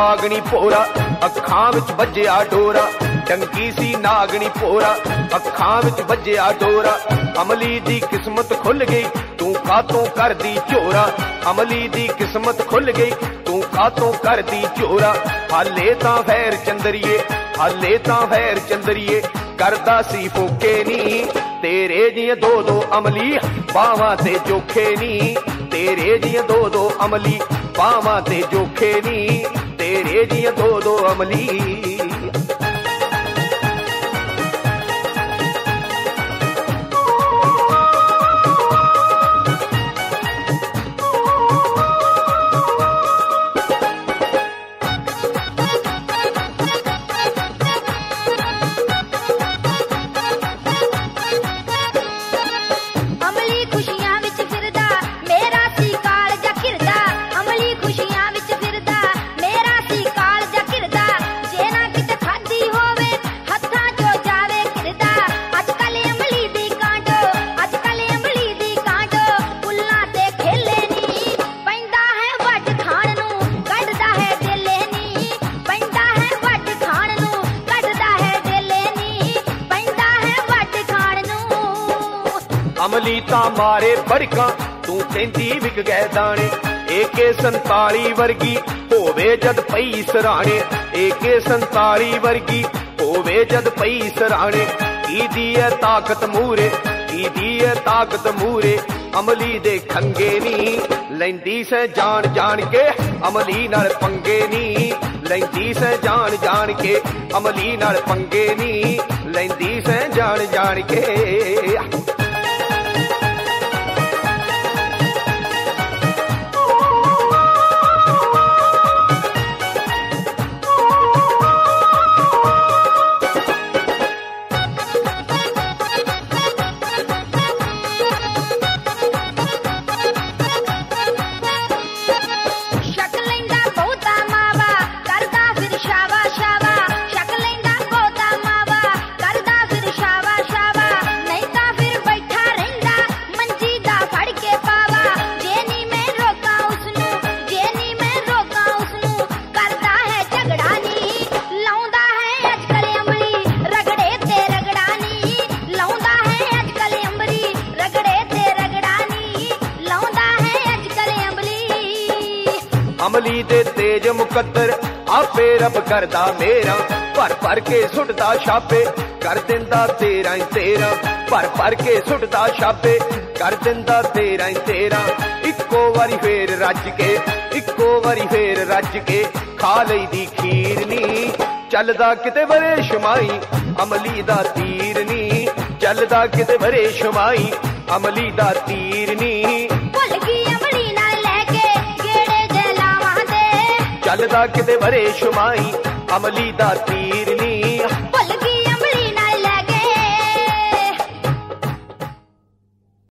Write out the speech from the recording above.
ਨਾਗਣੀ ਭੋਰਾ ਅੱਖਾਂ ਵਿੱਚ ਵੱਜਿਆ ਡੋਰਾ। ਟੰਕੀ ਸੀ ਨਾਗਣੀ ਭੋਰਾ ਅੱਖਾਂ ਵਿੱਚ ਵੱਜਿਆ ਡੋਰਾ। ਅਮਲੀ ਦੀ ਕਿਸਮਤ ਖੁੱਲ ਗਈ, ਤੂੰ ਕਾਤੋਂ ਕਰਦੀ ਝੋਰਾ ਅਮਲੀ ਦੀ ਕਿਸਮਤ ਖੁੱਲ ਗਈ, ਤੂੰ ਕਾਤੋਂ ਕਰਦੀ ਝੋਰਾ ਹਾਲੇ ਤਾਂ ਫੈਰ ਚੰਦਰੀਏ, ਹਾਲੇ ਤਾਂ ਫੈਰ ਚੰਦਰੀਏ, ਕਰਦਾ ਸੀ ਫੋਕੇ ਨੀ। ਤੇਰੇ ਜੀਆਂ ਦੋ ਦੋ ਅਮਲੀ ਬਾਵਾ ਤੇ ਜੋਖੇ ਨੀ। ਤੇਰੇ ਜੀਆਂ ਦੋ ਦੋ ਅਮਲੀ ਬਾਵਾ ਤੇ ਜੋਖੇ ਨੀ। ਤੇਰੇ ਜੀਆਂ ਦੋ ਦੋ ਅਮਲੀ ਤਾਂ ਮਾਰੇ ਬੜਕਾਂ, ਤੂੰ ਕਹਿੰਦੀ ਵਿਕ ਗਏ ਦਾਣੇ। ਏਕੇ 47 ਵਰਗੀ ਹੋਵੇ ਜਦ ਪਈ ਸਰਾਣੇ। ਏਕੇ 47 ਵਰਗੀ ਹੋਵੇ ਜਦ ਪਈ ਸਰਾਣੇ। ਕੀਦੀ ਐ ਤਾਕਤ ਮੂਰੇ ਕੀਦੀ ਐ ਤਾਕਤ ਮੂਰੇ। ਅਮਲੀ ਦੇ ਖੰਗੇ ਨੀ, ਲੈਂਦੀ ਸੈ ਜਾਣ ਜਾਣ ਕੇ, ਅਮਲੀ ਨਾਲ ਪੰਗੇ ਨੀ। ਲੈਂਦੀ ਸੈ ਜਾਣ ਜਾਣ ਕੇ, ਅਮਲੀ ਨਾਲ ਪੰਗੇ ਨੀ। ਲੈਂਦੀ ਸੈ ਜਾਣ ਜਾਣ ਕੇ। ਅਮਲੀ ਦੇ ਤੇਜ ਮੁਕੱਦਰ ਆਪੇ ਰੱਬ ਕਰਦਾ ਮੇਰਾ। ਭਰ ਭਰ ਕੇ ਸੁੱਟਦਾ ਛਾਪੇ, ਕਰ ਦਿੰਦਾ ਤੇਰਾ ਹੀ ਤੇਰਾ। ਭਰ ਭਰ ਕੇ ਸੁੱਟਦਾ ਛਾਪੇ, ਕਰ ਦਿੰਦਾ ਤੇਰਾ ਹੀ ਤੇਰਾ। ਇੱਕੋ ਵਾਰੀ ਫੇਰ ਰੱਜ ਕੇ, ਇੱਕੋ ਵਾਰੀ ਫੇਰ ਰੱਜ ਕੇ, ਖਾ ਲਈਦੀ ਖੀਰ ਨੀ। ਚੱਲਦਾ ਕਿਤੇ ਵਰੇ ਸ਼ਮਾਈ, ਅਮਲੀ ਦਾ ਤੀਰ ਨੀ। ਚੱਲਦਾ ਕਿਤੇ ਵਰੇ ਸ਼ਮਾਈ, ਅਮਲੀ ਦਾ ਤੀਰ ਨੀ। ਚੱਲਦਾ ਕਿਤੇ ਵਰੇ ਸ਼ੁਮਾਈ ਅਮਲੀ ਦਾ ਤੀਰ।